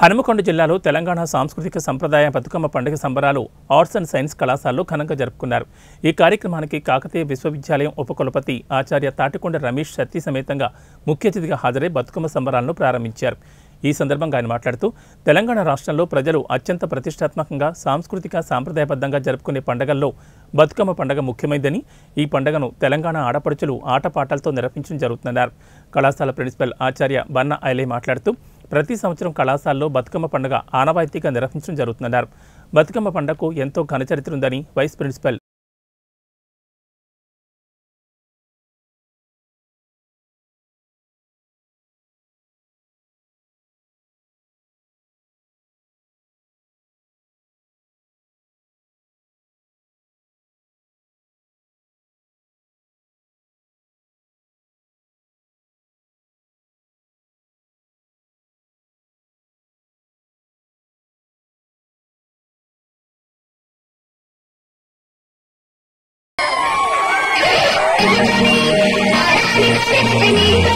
హనుమకొండ జిల్లాలో తెలంగాణ సాంస్కృతిక సంప్రదాయ బతుకమ్మ పండుగ సంబరాలు ఆర్ట్స్ అండ్ సైన్స్ కళాశాలలో ఘనంగా జరుపుకున్నారు. ఈ కార్యక్రమానికి కాకతీయ విశ్వవిద్యాలయం ఉపకులపతి ఆచార్య తాటికొండ రమేష్ సత్తి సమేతంగా ముఖ్య అతిథిగా హాజరై బతుకమ్మ సంబరాలను ప్రారంభించారు. ఈ సందర్భంగా ఆయన మాట్లాడుతూ తెలంగాణ రాష్ట్రంలో ప్రజలు అత్యంత ప్రతిష్టాత్మకంగా సాంస్కృతిక సాంప్రదాయబద్ధంగా జరుపుకునే పండుగల్లో బతుకమ్మ పండుగ ముఖ్యమైందని ఈ పండుగను తెలంగాణ ఆడపడుచులు ఆటపాటలతో నిర్వహించడం జరుగుతుందన్నారు. కళాశాల ప్రిన్సిపల్ ఆచార్య బన్న ఐలే మాట్లాడుతూ ప్రతి సంవత్సరం కళాశాలలో బతుకమ్మ పండుగ ఆనవాయితీగా నిర్వహించడం జరుగుతుందన్నారు. బతుకమ్మ పండుగకు ఎంతో ఘనచరిత్ర ఉందని వైస్ ప్రిన్సిపల్ Thank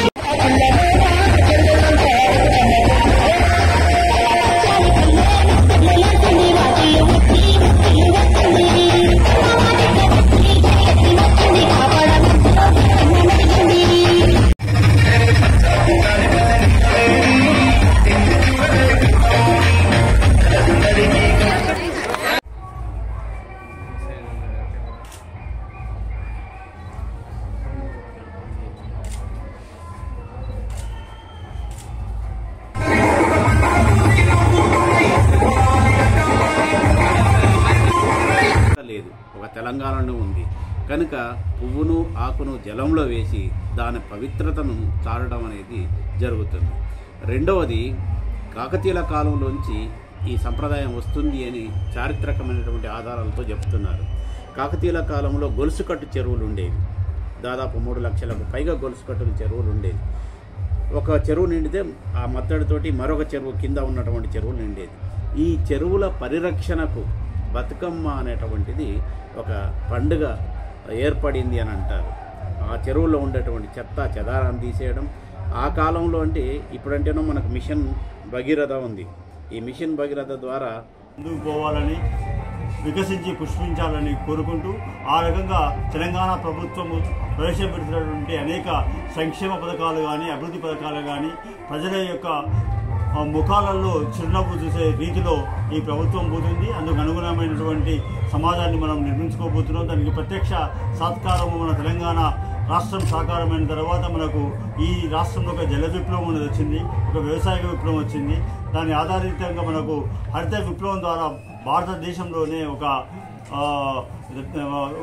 you. ఒక తెలంగాణలో ఉంది. కనుక పువ్వును ఆకును జలంలో వేసి దాని పవిత్రతను చాటడం అనేది జరుగుతుంది. రెండవది కాకతీయుల కాలంలోంచి ఈ సంప్రదాయం వస్తుంది అని చారిత్రకమైనటువంటి ఆధారాలతో చెప్తున్నారు. కాకతీయుల కాలంలో గొలుసుకట్టు చెరువులు ఉండేవి. దాదాపు మూడు లక్షలకు పైగా గొలుసుకట్టుల చెరువులు ఉండేవి. ఒక చెరువు నిండితే ఆ మత్తడితోటి మరొక చెరువు కింద ఉన్నటువంటి చెరువులు నిండేది. ఈ చెరువుల పరిరక్షణకు బతుకమ్మ అనేటువంటిది ఒక పండుగ ఏర్పడింది అని అంటారు. ఆ చెరువులో ఉండేటువంటి చెత్త చెదారాన్ని తీసేయడం. ఆ కాలంలో అంటే ఇప్పుడంటేనో మనకు మిషన్ భగీరథ ఉంది. ఈ మిషన్ భగీరథ ద్వారా ముందుకు పోవాలని వికసించి పుష్పించాలని కోరుకుంటూ ఆ రకంగా తెలంగాణ ప్రభుత్వము ప్రవేశపెడుతున్నటువంటి అనేక సంక్షేమ పథకాలు కానీ అభివృద్ధి పథకాలు కానీ ప్రజల యొక్క ముఖాలలో చిరునవ్వు చూసే రీతిలో ఈ ప్రభుత్వం పోతుంది. అందుకు అనుగుణమైనటువంటి సమాజాన్ని మనం నిర్మించుకోబోతున్నాం. దానికి ప్రత్యక్ష సాత్కారము మన తెలంగాణ రాష్ట్రం సాకారమైన తర్వాత మనకు ఈ రాష్ట్రంలో ఒక జల విప్లవం అనేది వచ్చింది ఒక వ్యవసాయ విప్లవం వచ్చింది. దాని ఆధారితంగా మనకు హరిత విప్లవం ద్వారా భారతదేశంలోనే ఒక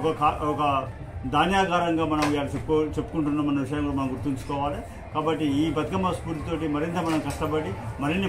ఒక కా- ఒక ధాన్యాగారంగా మనం ఇవాళ చెప్పుకో చెప్పుకుంటున్నాం అన్న విషయం కూడా మనం గుర్తుంచుకోవాలి. కాబట్టి ఈ బతుకమ్మ స్ఫూర్తితోటి మరింత మనం కష్టపడి మరిన్ని